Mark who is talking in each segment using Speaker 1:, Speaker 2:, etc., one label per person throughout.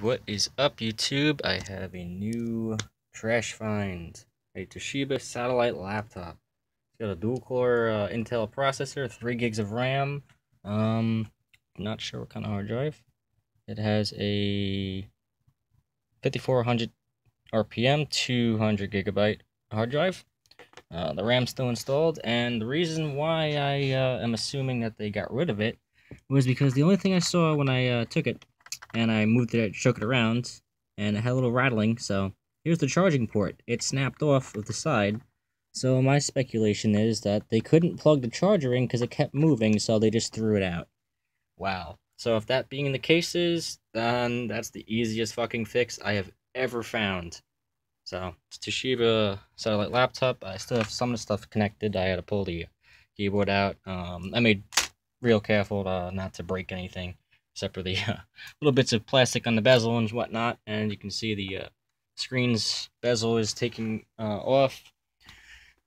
Speaker 1: what is up YouTube? I have a new trash find. A Toshiba satellite laptop. It's got a dual-core uh, Intel processor, 3 gigs of RAM. Um, not sure what kind of hard drive. It has a 5400 RPM, 200 gigabyte hard drive. Uh, the RAM's still installed, and the reason why I uh, am assuming that they got rid of it was because the only thing I saw when I uh, took it and I moved it, shook it around, and it had a little rattling, so here's the charging port. It snapped off of the side, so my speculation is that they couldn't plug the charger in because it kept moving, so they just threw it out. Wow. So if that being the case is, then that's the easiest fucking fix I have ever found. So, it's Toshiba satellite laptop. I still have some of the stuff connected. I had to pull the keyboard out. Um, I made real careful to, not to break anything except for the uh, little bits of plastic on the bezel and whatnot. And you can see the uh, screen's bezel is taking uh, off.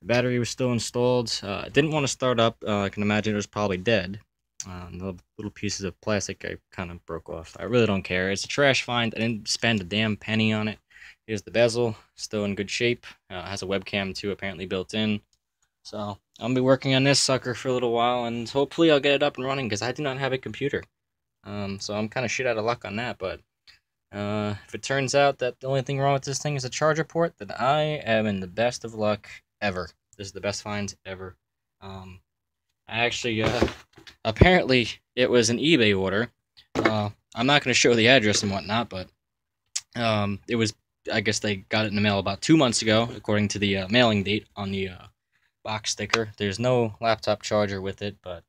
Speaker 1: The battery was still installed. Uh, didn't want to start up. Uh, I can imagine it was probably dead. Uh, the little pieces of plastic I kind of broke off. I really don't care. It's a trash find. I didn't spend a damn penny on it. Here's the bezel, still in good shape. Uh, has a webcam too, apparently built in. So I'll be working on this sucker for a little while, and hopefully I'll get it up and running because I do not have a computer. Um, so I'm kind of shit out of luck on that, but uh, if it turns out that the only thing wrong with this thing is a charger port, then I am in the best of luck ever. This is the best find ever. Um, I actually, uh, apparently it was an eBay order. Uh, I'm not going to show the address and whatnot, but um, it was, I guess they got it in the mail about two months ago, according to the uh, mailing date on the uh, box sticker. There's no laptop charger with it, but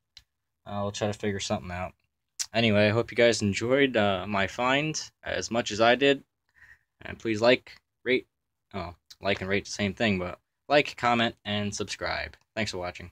Speaker 1: I'll try to figure something out anyway, I hope you guys enjoyed uh, my find as much as I did. And please like, rate, oh, like and rate the same thing, but like, comment, and subscribe. Thanks for watching.